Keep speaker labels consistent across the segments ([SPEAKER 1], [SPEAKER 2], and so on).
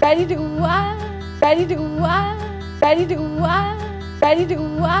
[SPEAKER 1] tadi dua, tadi dua, tadi dua, tadi dua,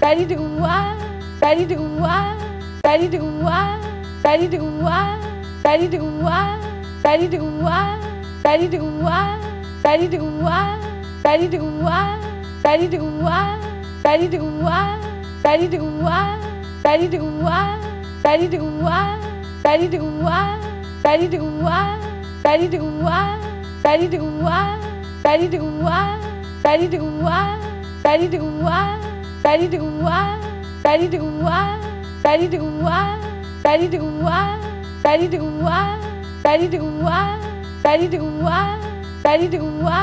[SPEAKER 1] tadi dua, tadi dua, tadi dua, tadi dua, tadi dua, tadi dua, tadi dua, tadi dua, tadi dua, tadi dua, tadi dua, tadi dua, tadi dua, tadi dua, tadi dua, tadi dua, tadi dua, tadi dua, tadi dua, tadi dua, tadi dua, tadi dua, tadi dua, tadi dua, tadi dua, tadi dua, tadi dua, tadi dua, tadi dua,